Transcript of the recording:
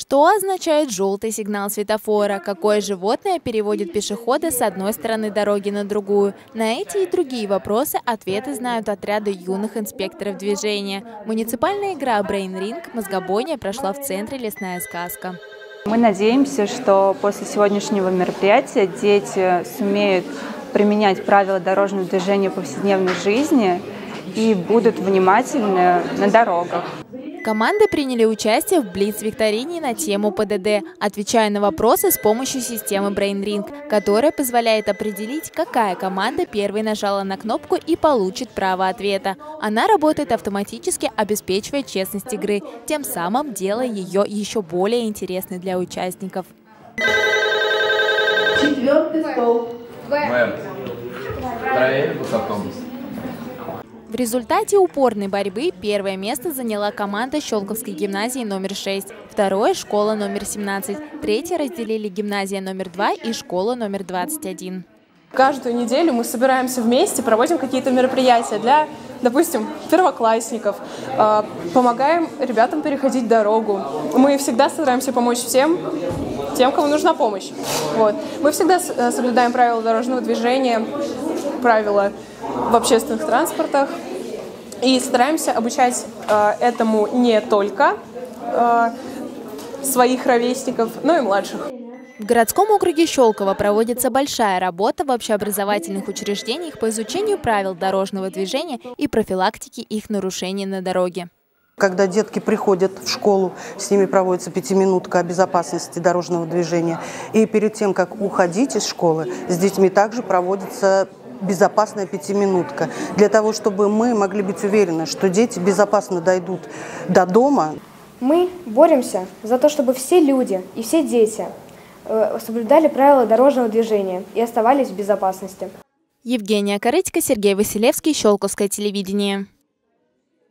Что означает желтый сигнал светофора? Какое животное переводит пешехода с одной стороны дороги на другую? На эти и другие вопросы ответы знают отряды юных инспекторов движения. Муниципальная игра Brain Ring «Мозгобойня» прошла в центре «Лесная сказка». Мы надеемся, что после сегодняшнего мероприятия дети сумеют применять правила дорожного движения в повседневной жизни и будут внимательны на дорогах. Команды приняли участие в Блиц-викторине на тему ПДД, отвечая на вопросы с помощью системы BrainRing, которая позволяет определить, какая команда первой нажала на кнопку и получит право ответа. Она работает автоматически, обеспечивая честность игры, тем самым делая ее еще более интересной для участников. Четвертый стол. Мэр. Троллейбус, автобус. В результате упорной борьбы первое место заняла команда Щелковской гимназии номер 6, второе – школа номер 17, третье разделили гимназия номер 2 и школа номер 21. Каждую неделю мы собираемся вместе, проводим какие-то мероприятия для, допустим, первоклассников, а, помогаем ребятам переходить дорогу. Мы всегда стараемся помочь всем, тем, кому нужна помощь. Вот. Мы всегда э, соблюдаем правила дорожного движения, правила в общественных транспортах. И стараемся обучать э, этому не только э, своих ровесников, но и младших. В городском округе Щелково проводится большая работа в общеобразовательных учреждениях по изучению правил дорожного движения и профилактики их нарушений на дороге. Когда детки приходят в школу, с ними проводится пятиминутка о безопасности дорожного движения. И перед тем, как уходить из школы, с детьми также проводится безопасная пятиминутка, для того, чтобы мы могли быть уверены, что дети безопасно дойдут до дома. Мы боремся за то, чтобы все люди и все дети э, соблюдали правила дорожного движения и оставались в безопасности. Евгения Корытько, Сергей Василевский, Щелковское телевидение.